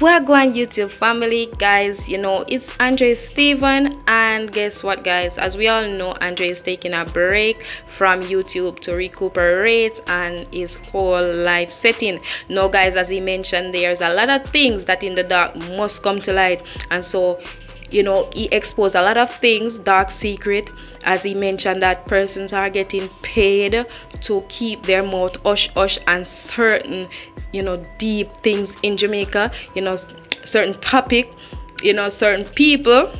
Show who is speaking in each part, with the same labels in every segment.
Speaker 1: we're going youtube family guys you know it's andre steven and guess what guys? As we all know andre is taking a break from youtube to recuperate and his whole life setting. No guys as he mentioned there's a lot of things that in the dark must come to light and so you know he exposed a lot of things dark secret. As he mentioned that persons are getting paid to keep their mouth hush hush and certain you know deep things in jamaica you know certain topic you know certain people.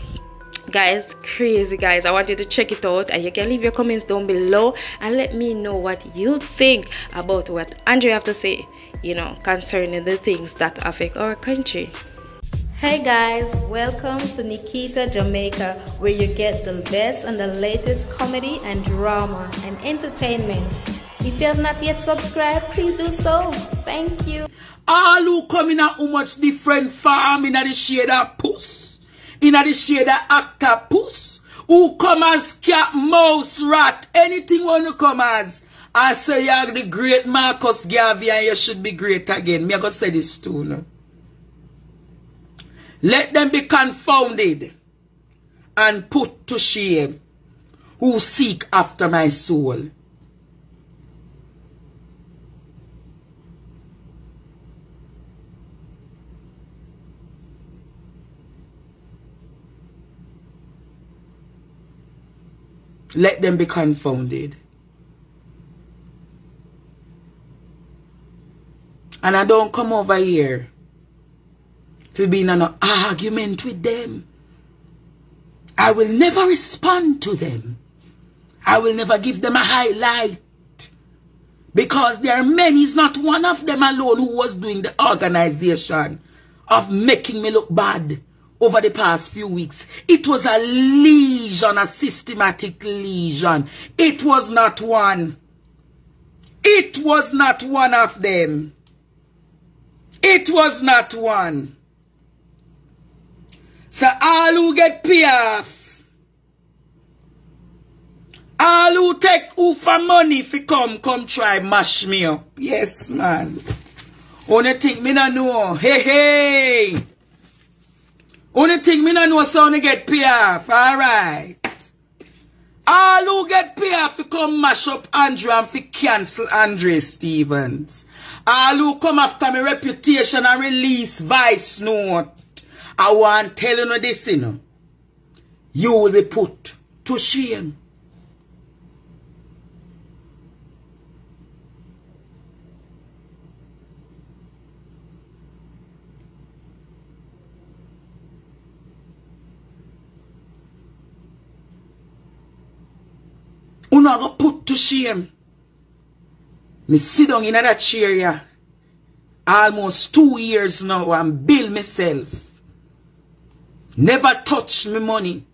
Speaker 1: Guys crazy guys i want you to check it out and you can leave your comments down below and let me know what you think about what andre have to say you know concerning the things that affect our country Hey guys, welcome to Nikita Jamaica, where you get the best and the latest comedy and drama and entertainment. If you have not yet subscribed, please do so. Thank you.
Speaker 2: All who come in a much different farm in the shade of puss, in the shade of octopus, who come as cat, mouse, rat, anything want to come as. I say you're the great Marcus Garvey and you should be great again. Me I go say this too. No? Let them be confounded and put to shame who seek after my soul. Let them be confounded. And I don't come over here for being in an argument with them. I will never respond to them. I will never give them a highlight. Because there are many, it's not one of them alone who was doing the organization of making me look bad over the past few weeks. It was a lesion, a systematic lesion. It was not one. It was not one of them. It was not one. So all who get pay off, all who take who for money fi come, come try mash me up. Yes, man. Only think me no know. Hey, hey. Only think me no know so only get pay off. Alright. All who get pay off fi come mash up Andrew and fi cancel Andre Stephens. All who come after my reputation and release vice note. I want telling you this, you know. You will be put to shame. You not going put to shame. Me sit down in that chair yeah. Almost two years now and build myself. Never touch me money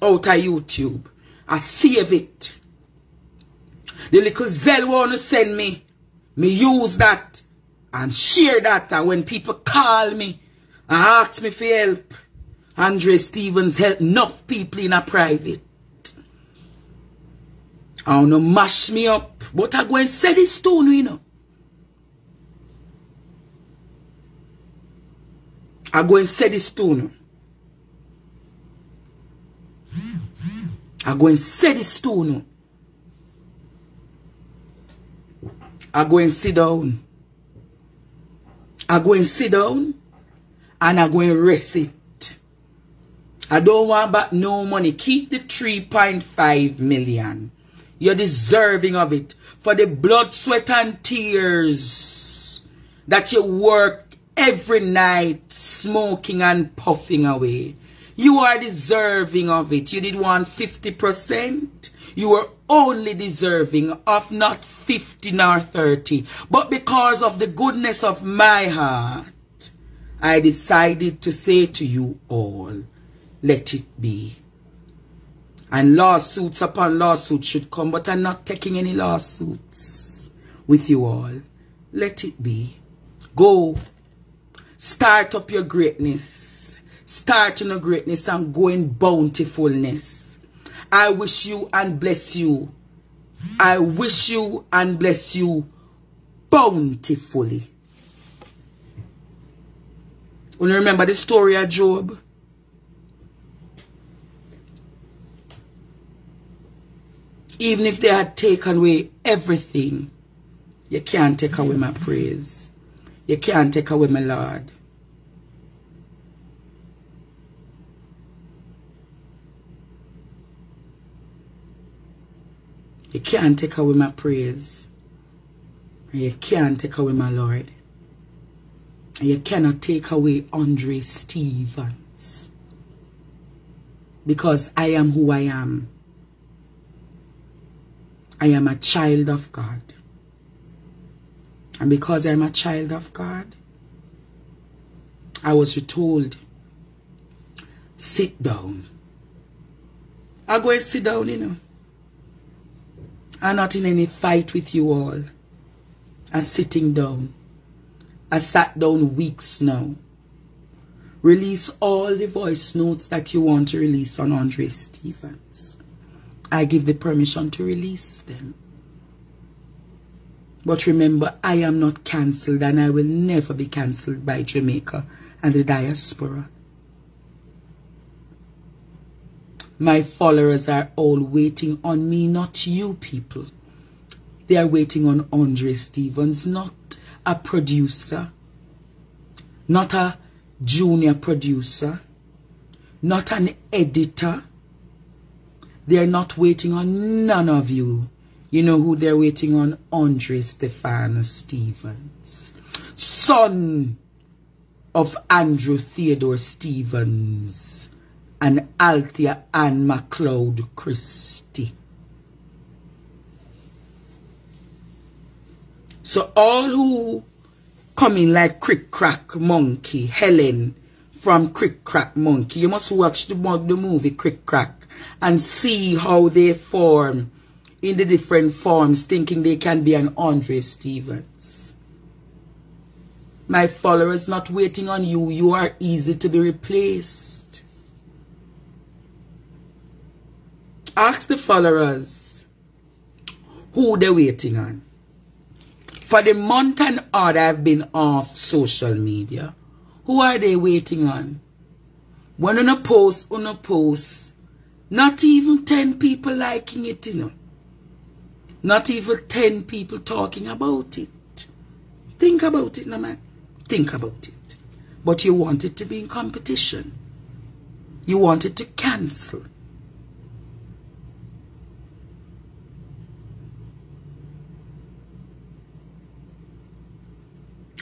Speaker 2: out of YouTube. I save it. The little Zelle want to send me, me use that and share that. And when people call me and ask me for help, Andre Stephens help enough people in a private. I want to mash me up, but I go and say this stone, you know. I go and say this stone. I go and set the stone. I go and sit down. I go and sit down. And I go and rest it. I don't want back no money. Keep the 3.5 million. You're deserving of it. For the blood, sweat, and tears that you work every night smoking and puffing away. You are deserving of it. You did want 50%. You were only deserving of not 50 nor 30. But because of the goodness of my heart, I decided to say to you all, let it be. And lawsuits upon lawsuits should come, but I'm not taking any lawsuits with you all. Let it be. Go. Start up your greatness starting a greatness and going bountifulness. I wish you and bless you. I wish you and bless you bountifully. When you remember the story of Job? Even if they had taken away everything, you can't take away my praise. You can't take away my Lord. You can't take away my praise. You can't take away my Lord. You cannot take away Andre Stephens. Because I am who I am. I am a child of God. And because I'm a child of God, I was told, sit down. I go and sit down, you know. I'm not in any fight with you all. I'm sitting down. I sat down weeks now. Release all the voice notes that you want to release on Andre Stephens. I give the permission to release them. But remember, I am not cancelled and I will never be cancelled by Jamaica and the diaspora. My followers are all waiting on me, not you people. They are waiting on Andre Stephens, not a producer, not a junior producer, not an editor. They are not waiting on none of you. You know who they're waiting on? Andre Stefano Stephens, son of Andrew Theodore Stephens and Althea Ann MacLeod Christie. So all who come in like Crick Crack Monkey, Helen from Crick Crack Monkey, you must watch the, the movie Crick Crack and see how they form in the different forms thinking they can be an Andre Stephens. My followers not waiting on you. You are easy to be replaced. Ask the followers who they're waiting on. For the month and odd I've been off social media, who are they waiting on? When on a post, on a post, not even 10 people liking it, you know. Not even 10 people talking about it. Think about it, no man. Think about it. But you want it to be in competition. You want it to cancel.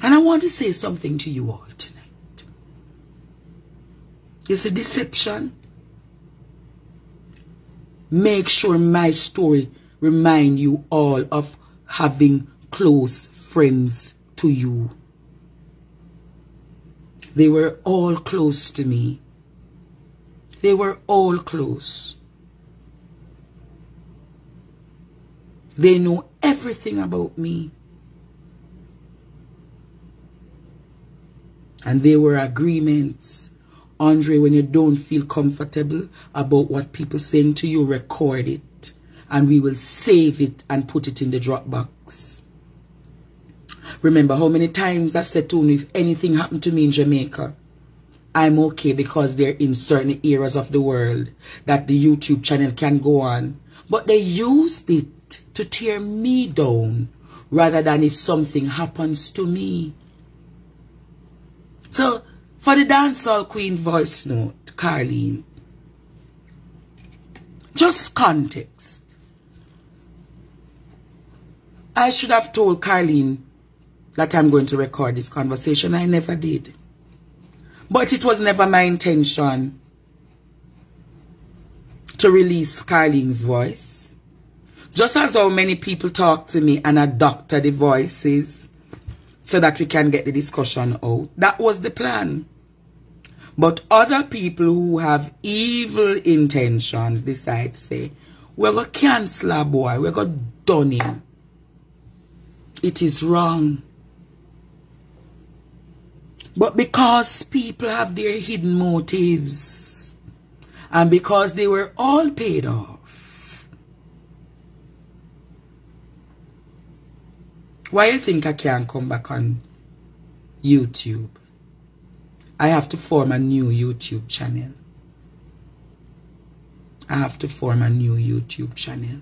Speaker 2: And I want to say something to you all tonight. It's a deception. Make sure my story remind you all of having close friends to you. They were all close to me. They were all close. They know everything about me. And there were agreements. Andre, when you don't feel comfortable about what people saying to you, record it. And we will save it and put it in the Dropbox. Remember how many times I said to him, if anything happened to me in Jamaica, I'm okay because they're in certain areas of the world that the YouTube channel can go on. But they used it to tear me down rather than if something happens to me. So, for the dancehall queen voice note, Carlene, just context. I should have told Carlene that I'm going to record this conversation. I never did. But it was never my intention to release Carlene's voice. Just as how many people talk to me and doctor the voices so that we can get the discussion out. That was the plan. But other people who have evil intentions decide, say, we're going to cancel our boy, we're going to done him. It is wrong. But because people have their hidden motives, and because they were all paid off, Why you think I can't come back on YouTube I have to form a new YouTube channel. I have to form a new YouTube channel.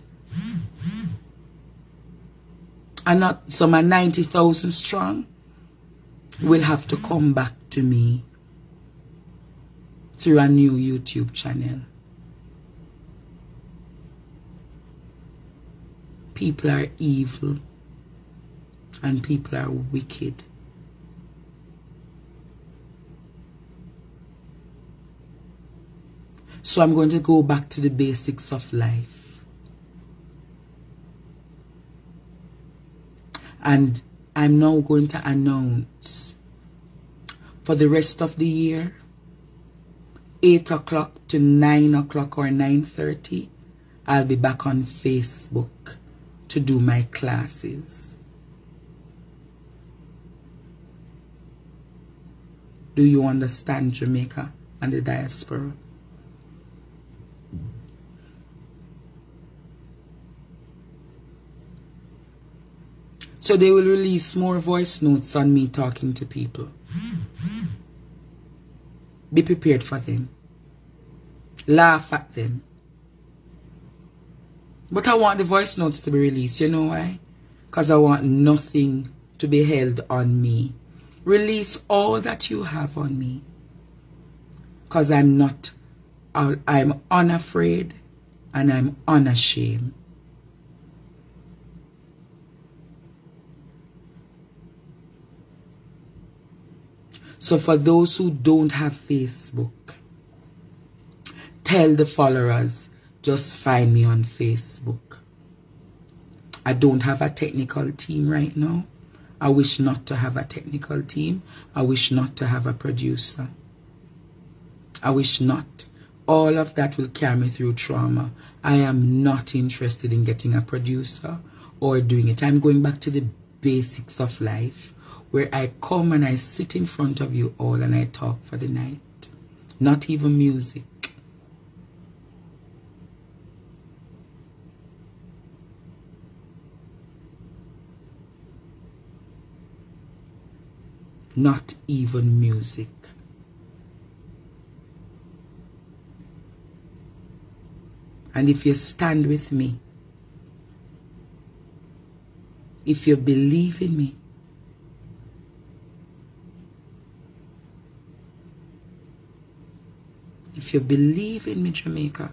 Speaker 2: And not some 90,000 strong will have to come back to me through a new YouTube channel. People are evil and people are wicked. So I'm going to go back to the basics of life. And I'm now going to announce for the rest of the year 8 o'clock to 9 o'clock or 9.30 I'll be back on Facebook to do my classes. Do you understand Jamaica and the diaspora? So they will release more voice notes on me talking to people. Be prepared for them. Laugh at them. But I want the voice notes to be released. You know why? Because I want nothing to be held on me. Release all that you have on me. Because I'm not, I'm unafraid and I'm unashamed. So for those who don't have Facebook, tell the followers, just find me on Facebook. I don't have a technical team right now. I wish not to have a technical team. I wish not to have a producer. I wish not. All of that will carry me through trauma. I am not interested in getting a producer or doing it. I'm going back to the basics of life where I come and I sit in front of you all and I talk for the night. Not even music. Not even music. And if you stand with me, if you believe in me, If you believe in me, Jamaica,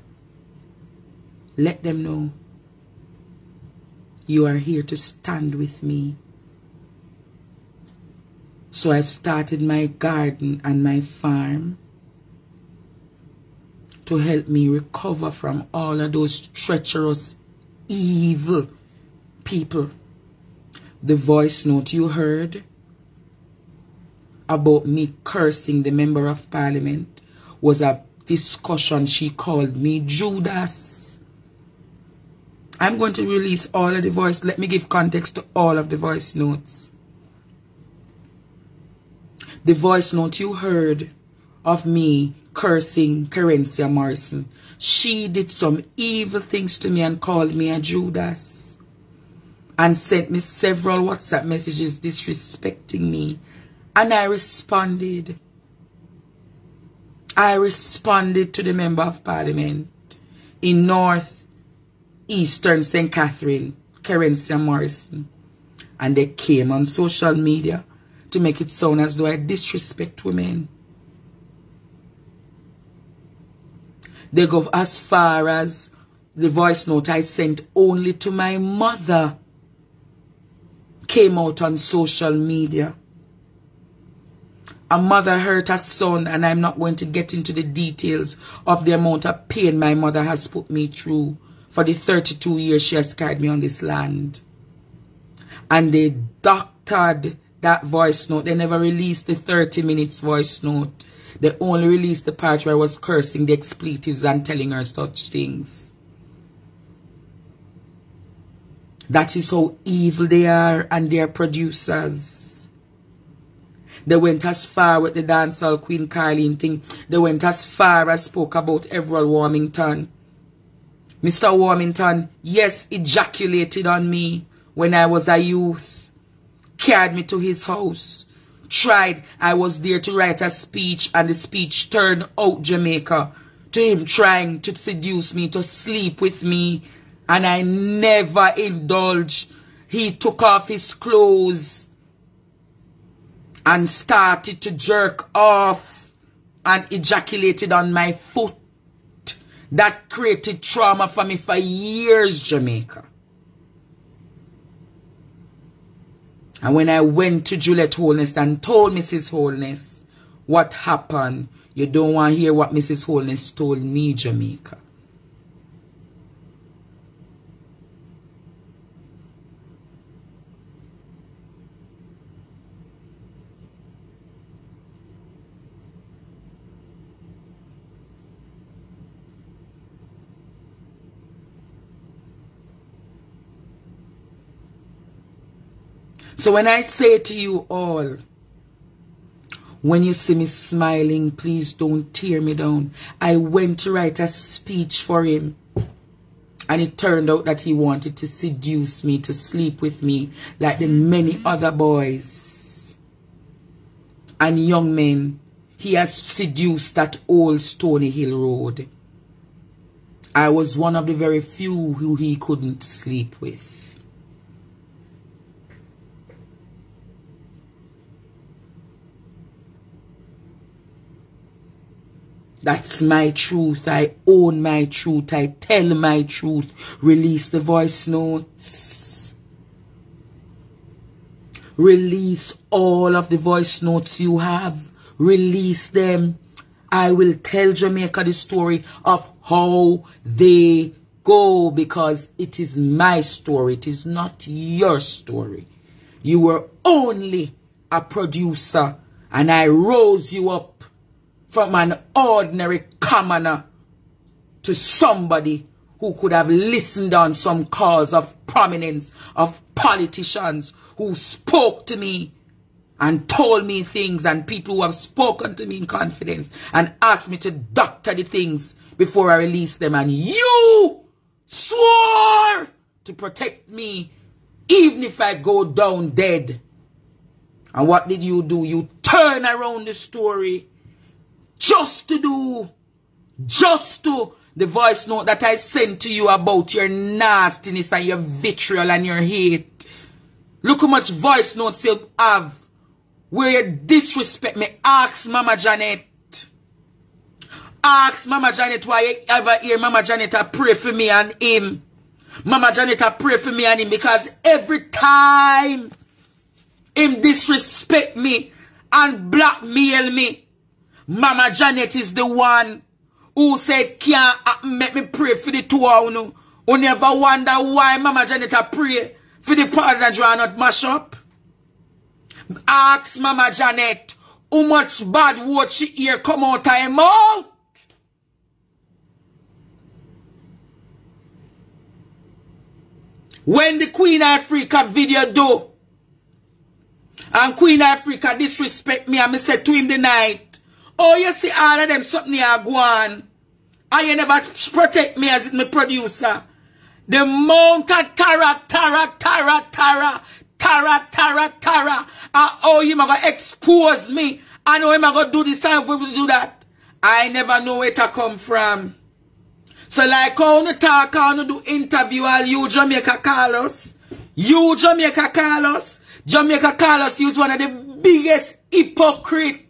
Speaker 2: let them know you are here to stand with me. So I've started my garden and my farm to help me recover from all of those treacherous, evil people. The voice note you heard about me cursing the member of parliament was a discussion, she called me Judas. I'm going to release all of the voice. Let me give context to all of the voice notes. The voice note you heard of me cursing Kerensia Morrison. She did some evil things to me and called me a Judas. And sent me several WhatsApp messages disrespecting me. And I responded. I responded to the Member of Parliament in North Eastern St. Catherine, Kerensia Morrison. And they came on social media to make it sound as though I disrespect women. They go as far as the voice note I sent only to my mother came out on social media. A mother hurt a son and I'm not going to get into the details of the amount of pain my mother has put me through for the 32 years she has carried me on this land. And they doctored that voice note. They never released the 30 minutes voice note. They only released the part where I was cursing the expletives and telling her such things. That is how evil they are and their producers. They went as far with the dancehall Queen Carlene thing. They went as far as spoke about Everald Warmington. Mr. Warmington, yes, ejaculated on me when I was a youth. Carried me to his house. tried. I was there to write a speech and the speech turned out Jamaica to him trying to seduce me, to sleep with me. And I never indulged. He took off his clothes and started to jerk off and ejaculated on my foot. That created trauma for me for years, Jamaica. And when I went to Juliet Holness and told Mrs. Holness what happened, you don't want to hear what Mrs. Holness told me, Jamaica. So when I say to you all, when you see me smiling, please don't tear me down. I went to write a speech for him. And it turned out that he wanted to seduce me, to sleep with me, like the many other boys and young men he has seduced at old Stony Hill Road. I was one of the very few who he couldn't sleep with. That's my truth. I own my truth. I tell my truth. Release the voice notes. Release all of the voice notes you have. Release them. I will tell Jamaica the story of how they go because it is my story. It is not your story. You were only a producer and I rose you up from an ordinary commoner to somebody who could have listened on some cause of prominence of politicians who spoke to me and told me things and people who have spoken to me in confidence and asked me to doctor the things before I release them and you swore to protect me even if I go down dead. And what did you do? You turn around the story just to do, just to the voice note that I sent to you about your nastiness and your vitriol and your hate. Look how much voice notes you have where you disrespect me. Ask Mama Janet. Ask Mama Janet why you ever hear Mama Janet I pray for me and him. Mama Janet I pray for me and him because every time him disrespect me and blackmail me, Mama Janet is the one who said, can't uh, make me pray for the two of you. You never wonder why Mama Janet a pray for the part that you are not mash up. Ask Mama Janet how much bad word she hear come out of her mouth. When the Queen Ifrica video do, and Queen Ifrica disrespect me, and me said to him the night, Oh, you see all of them something go on. And you never protect me as my producer. The amount of tara, tara, tara, tara, tara, tara, tara. And oh, you gonna expose me. I know him gonna do this time for do that. I never know where to come from. So like how you talk, how you do interview all you Jamaica Carlos. You Jamaica Carlos. Jamaica Carlos use one of the biggest hypocrite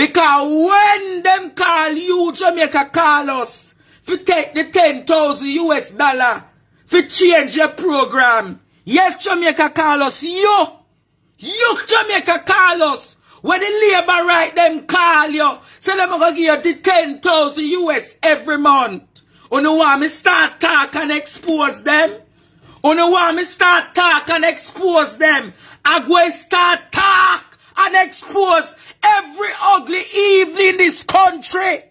Speaker 2: because when them call you, Jamaica call us, for take the 10,000 US dollar, for change your program. Yes, Jamaica Carlos, you, you Jamaica Carlos. When the labor right them call you, say them gonna give you the 10,000 US every month. You know want me start talk and expose them? You know want me start talk and expose them? I go start talk and expose every ugly evil in this country.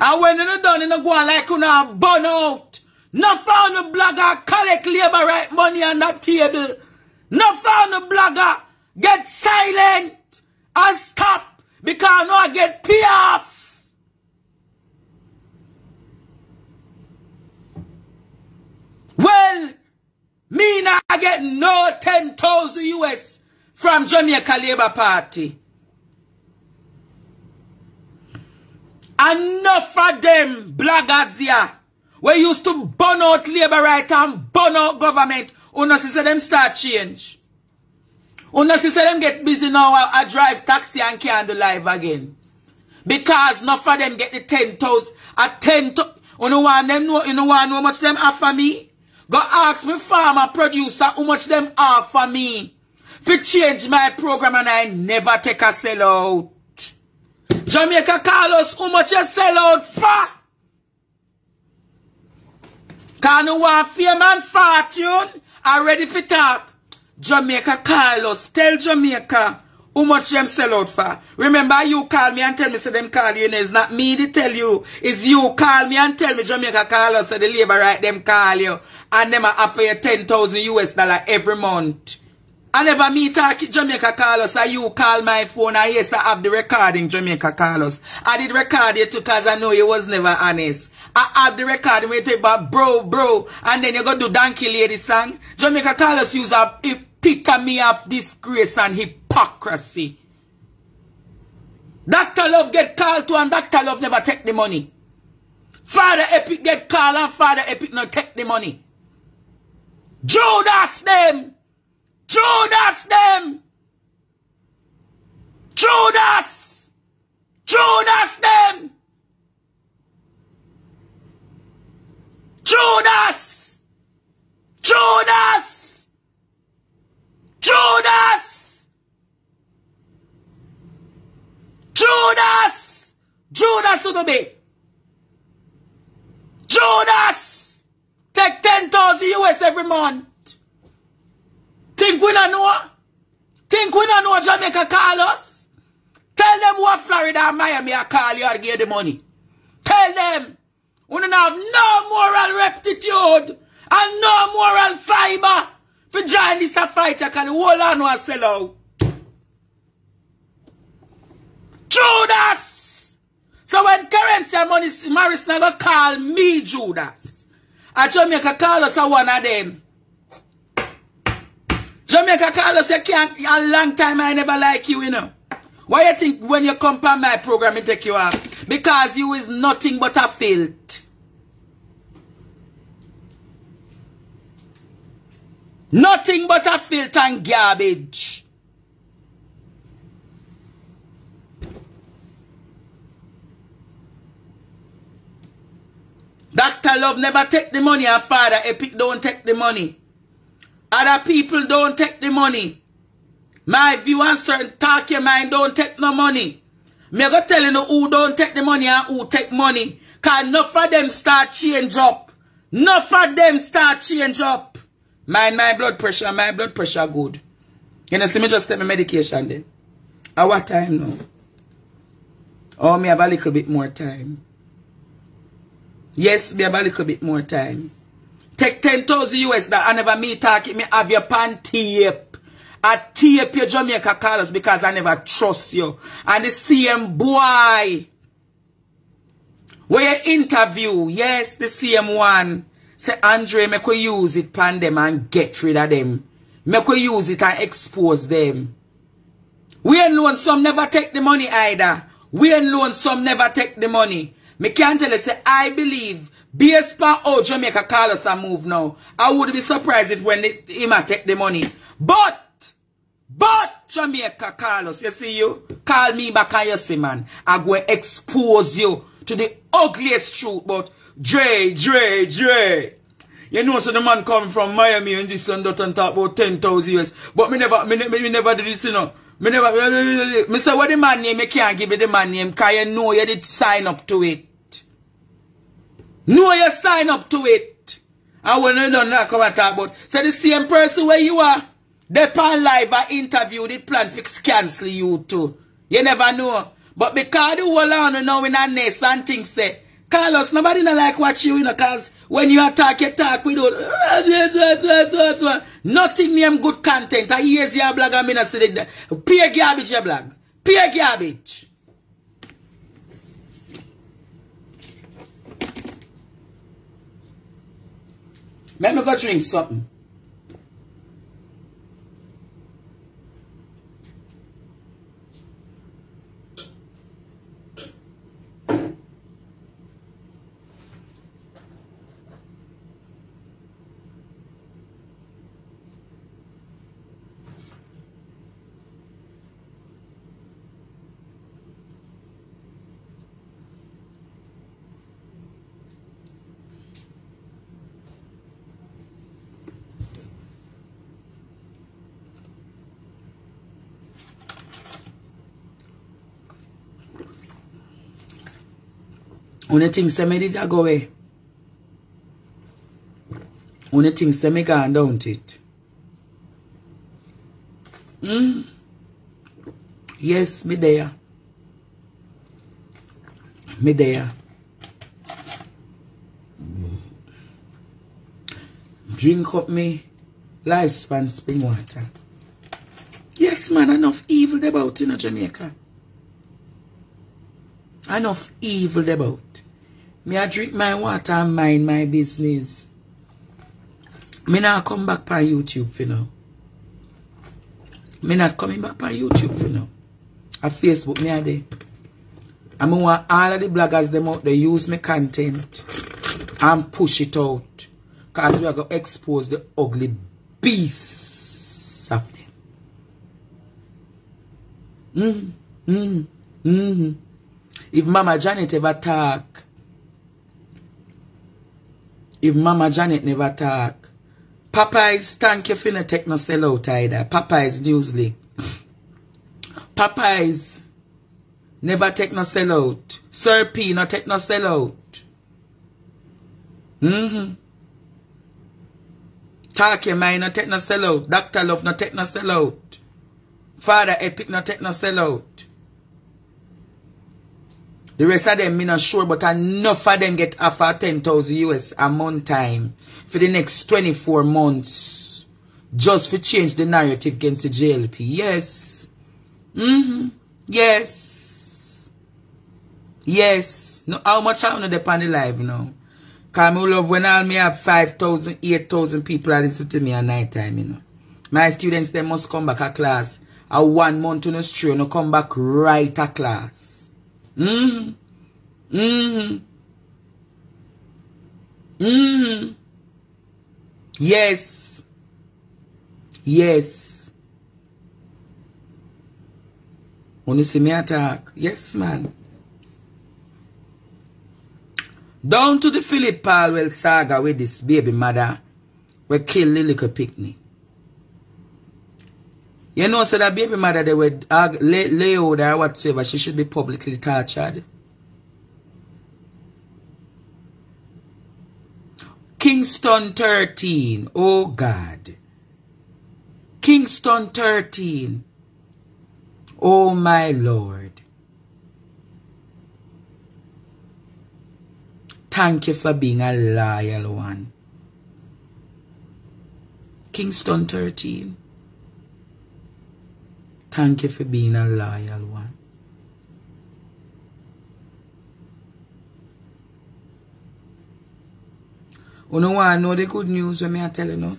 Speaker 2: And when you done, you go on like you know burn out. Not found a blogger collect labor right money on that table. Not found a blogger get silent and stop because now I get payoff. I get no 10,000 US from Jamaica Labour Party. Enough of them bloggers here. We used to burn out labor right and burn out government. Una see them start change. Una see them get busy now. I drive taxi and can't do live again. Because enough of them get the 10,000. At 10,000. You know want them know, you know know how much them offer me? Go ask me farmer producer how much them are for me. For change my program and I never take a sellout. Jamaica Carlos, how much you sell out for? Can you want fame and fortune? Are ready for talk? Jamaica Carlos, tell Jamaica how much them sell out for. Remember you call me and tell me say them call you. And it's not me to tell you. It's you call me and tell me Jamaica Carlos say the labor right them call you. And them offer you 10,000 US dollar every month. I never me talk Jamaica Carlos or you call my phone and yes I have the recording Jamaica Carlos. I did record it too cause I know you was never honest. I have the recording where you take about bro bro and then you go do Donkey Lady song. Jamaica Carlos use a epitome of disgrace and hypocrisy. Dr. Love get called to and Dr. Love never take the money. Father Epic get called and Father Epic not take the money. Judas them. Judas them. Judas. Judas them. Judas. Judas. Judas. Judas. Judas to the. Judas. Take 10,000 US every month. Think we don't know? Think we don't know Jamaica Carlos? Tell them what Florida and Miami are call you or give the money. Tell them. We don't have no moral rectitude and no moral fiber for join this fight because the whole land was sell out. Judas! So when currency and money, Morris never call me Judas. I Jamaica Carlos a one of them. Jamaica Carlos, you can't, a long time I never like you, you know. Why you think when you come on my program, it take you off? Because you is nothing but a filth. Nothing but a filth and garbage. Dr. Love never take the money and Father Epic don't take the money. Other people don't take the money. My view and certain talk your mind don't take no money. Me go tell you who don't take the money and who take money. Cause enough of them start change up. Enough of them start change up. Mind my blood pressure, my blood pressure good. You know, see me just take my medication then. At what time now? Oh, me have a little bit more time. Yes, me have a little bit more time. Take 10,000 US that I never me talk me have your pan tape. I tape your Jamaica Carlos because I never trust you. And the same boy. Where you interview, yes, the same one. Say, Andre, make we use it pan them and get rid of them. Make we use it and expose them. We loan some never take the money either. We loan some never take the money. Me can't tell you, say, I believe Based on how Jamaica Carlos a move now, I would be surprised if when he must take the money. But, but Jamaica Carlos, you see you? Call me back and you see man. I go expose you to the ugliest truth but Dre, Dre, Dre. You know, so the man come from Miami and this and that and talk about 10,000 years. But me never, me, me, me never did this, you know. Me never, me say what the man name, me can't give you the man name because you know you did sign up to it. Know you sign up to it. And when you don't come and talk about. So the same person where you are, they pan live and interview the plan fix cancel you too. You never know. But because the whole on now in a nest and things say, Carlos, nobody not like watch you, you know, cause when you attack, you talk we don't. Nothing name good content. I hear your blog and me not say that. Pay garbage your blog. Pay garbage. Let me go drink something. Only thing say me go away. Only thing say gone down to it. Mm. Yes, me there. Me there. Drink up me lifespan spring water. Yes, man, enough evil about in Jamaica. Enough evil about. Me I drink my water and mind my business. Me not come back by YouTube for now. Me not coming back by YouTube for now. At Facebook me a there. I mean want all of the bloggers them out there use my content and push it out. Cause we are to expose the ugly beasts of them. Mm, mm, mm. If Mama Janet ever talk, if Mama Janet never talk, Popeyes, thank you not take no sell out either. Popeyes Newsly. Popeyes never take no sell out. Sir P not take no sell out. Mm-hmm. Talk your mind, not take no sell out. Doctor Love, not take no sell out. Father Epic, not take no sell out. The rest of them, me not sure, but enough of them get offer 10,000 US a month time for the next 24 months. Just for change the narrative against the JLP. Yes. Mm-hmm. Yes. Yes. No, how much I to depend the live now? I love when I me have 5,000, 8,000 people that listen to me at night time, you know. My students, they must come back at class. A one month on a straight, no come back right at class. Mm-hmm. Mm-hmm. Mm-hmm. Yes. Yes. When you see me attack, yes, man. Down to the Phillip Paulwell saga with this baby mother we kill little picnic. You know, so that baby mother, they would uh, lay, lay out or whatsoever, she should be publicly tortured. Kingston 13. Oh, God. Kingston 13. Oh, my Lord. Thank you for being a loyal one. Kingston 13. Thank you for being a loyal one. You know what? I know the good news when me I tell you no.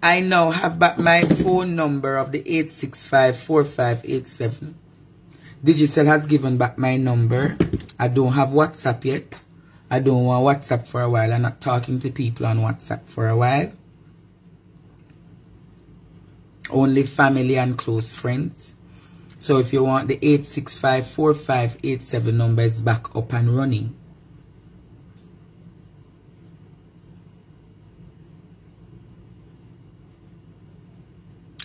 Speaker 2: I now have back my phone number of the 8654587. Digicel has given back my number. I don't have WhatsApp yet. I don't want WhatsApp for a while. I'm not talking to people on WhatsApp for a while. Only family and close friends. So if you want the 8654587 number is back up and running.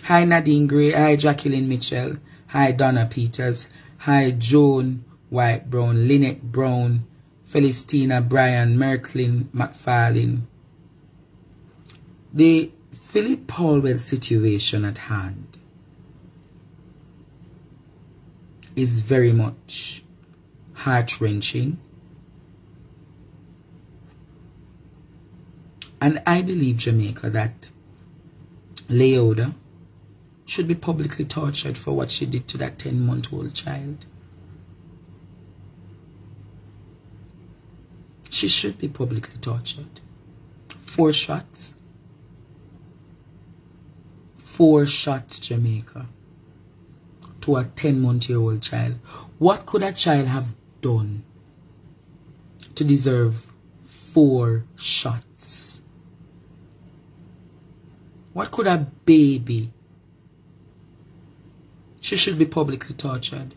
Speaker 2: Hi Nadine Gray. Hi Jacqueline Mitchell. Hi Donna Peters. Hi Joan White Brown. Lynette Brown. Felistina Bryan. Merklin McFarlane. The Phillip Paulwell situation at hand is very much heart-wrenching. And I believe, Jamaica, that Leoda should be publicly tortured for what she did to that 10-month-old child. She should be publicly tortured. Four shots four shots Jamaica to a 10 month year old child. What could a child have done to deserve four shots? What could a baby? She should be publicly tortured.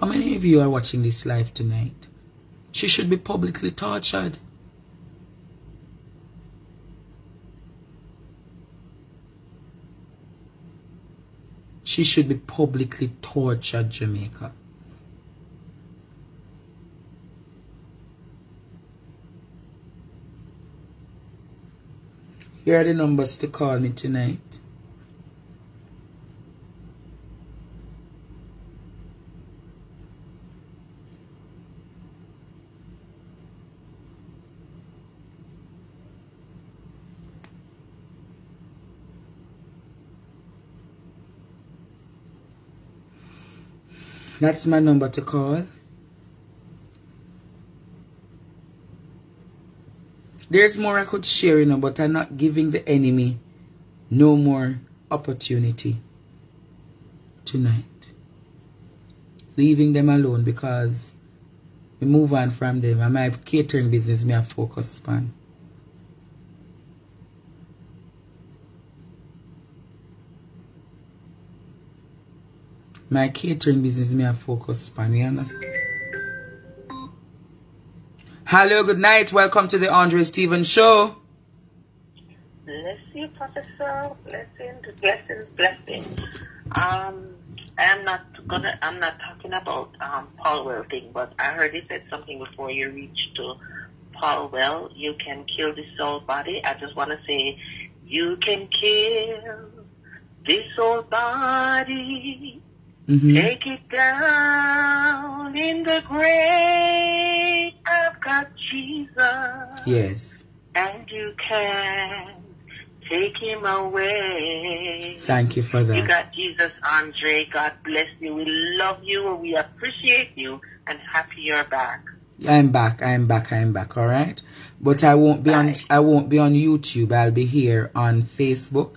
Speaker 2: How many of you are watching this live tonight? She should be publicly tortured. She should be publicly tortured, Jamaica. Here are the numbers to call me tonight. That's my number to call. There's more I could share, you know, but I'm not giving the enemy no more opportunity tonight. Leaving them alone because we move on from them. And my catering business may a focus on. My catering business me a focus on. Understand? Hello, good night. Welcome to the Andre Stephens Show.
Speaker 3: Bless you, Professor. Blessings, blessings, blessings. Um, I'm not gonna. I'm not talking about um, Paul thing, but I heard you said something before you reached to Paulwell. You can kill the soul body. I just want to say, you can kill this soul body. Mm-hmm. Take it down in the grave. I've got Jesus.
Speaker 2: Yes.
Speaker 3: And you can take him away.
Speaker 2: Thank you for that.
Speaker 3: You got Jesus, Andre. God bless you. We love you. We appreciate you. And happy you're back.
Speaker 2: I'm back. I'm back. I'm back. All right. But I won't be Bye. on. I won't be on YouTube. I'll be here on Facebook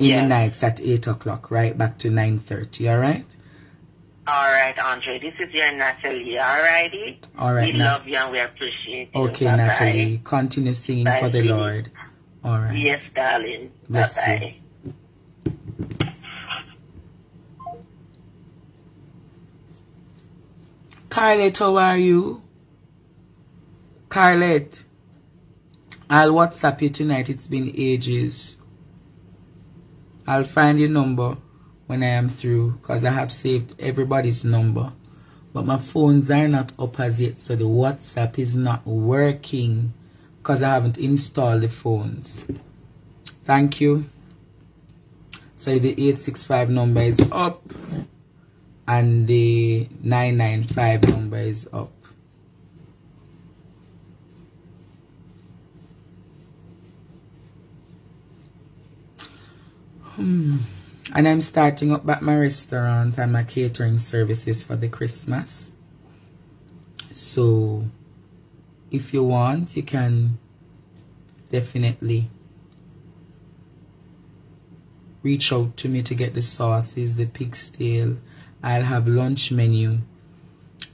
Speaker 2: in yes. the nights at 8 o'clock, right back to 9.30, all right?
Speaker 3: All right, Andre. This is your Natalie, all righty?
Speaker 2: All right.
Speaker 3: We Nat love you and we appreciate you.
Speaker 2: Okay, Bye -bye. Natalie. Continue singing Bye, for the Lord. All right.
Speaker 3: Yes, darling. Bless Bye-bye. You.
Speaker 2: Carlette, how are you? Carlette, I'll WhatsApp you tonight. It's been ages. I'll find your number when I am through because I have saved everybody's number. But my phones are not up as yet, so the WhatsApp is not working because I haven't installed the phones. Thank you. So the 865 number is up and the 995 number is up. And I'm starting up back my restaurant and my catering services for the Christmas. So if you want, you can definitely reach out to me to get the sauces, the pig's tail. I'll have lunch menu.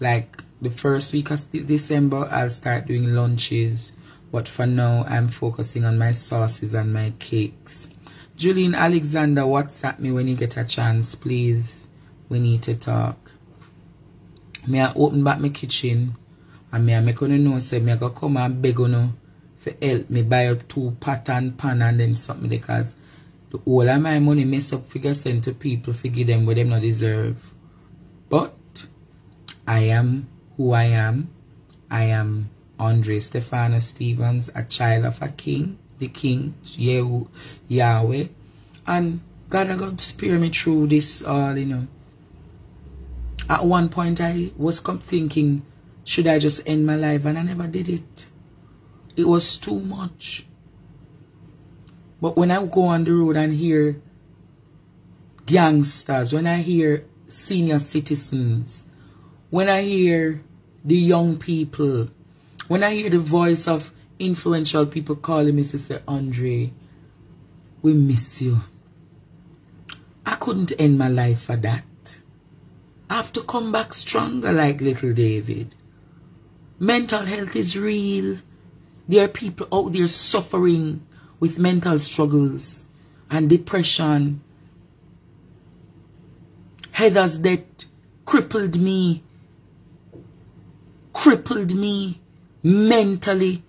Speaker 2: Like the first week of December, I'll start doing lunches. But for now, I'm focusing on my sauces and my cakes. Julian Alexander, WhatsApp me when you get a chance, please. We need to talk. May I open back my kitchen and me I make you know say me I go come and beg you for help me buy up two and pan and then something because the whole of my money mess up figure sent to people forgive them what them not deserve. But I am who I am. I am Andre Stefano Stephens, a child of a king the King, Yahweh. And God I got spear me through this all, you know. At one point I was come thinking, should I just end my life? And I never did it. It was too much. But when I go on the road and hear gangsters, when I hear senior citizens, when I hear the young people, when I hear the voice of influential people calling me Sister Andre, we miss you. I couldn't end my life for that. I have to come back stronger like little David. Mental health is real. There are people out there suffering with mental struggles and depression. Heather's death crippled me. Crippled me mentally.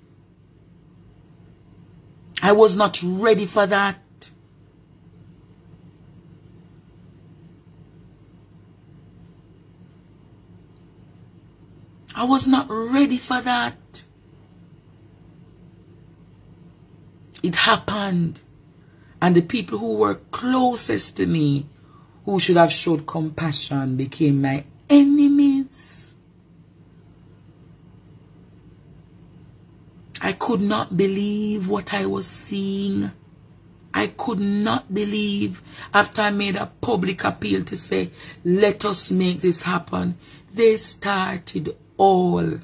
Speaker 2: I was not ready for that. I was not ready for that. It happened. And the people who were closest to me, who should have showed compassion, became my enemies. I could not believe what I was seeing. I could not believe after I made a public appeal to say, let us make this happen. They started all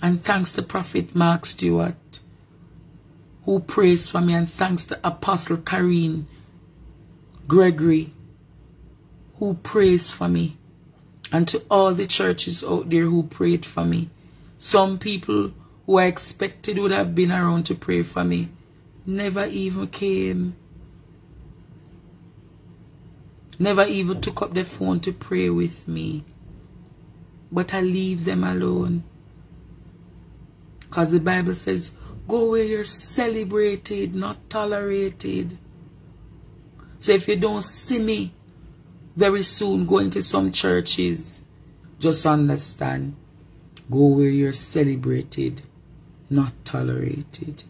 Speaker 2: And thanks to Prophet Mark Stewart, who prays for me. And thanks to Apostle Kareen Gregory, who prays for me. And to all the churches out there who prayed for me. Some people who I expected would have been around to pray for me never even came. Never even took up the phone to pray with me. But I leave them alone. Because the Bible says, go where you're celebrated, not tolerated. So if you don't see me very soon going to some churches, just understand, go where you're celebrated, not tolerated.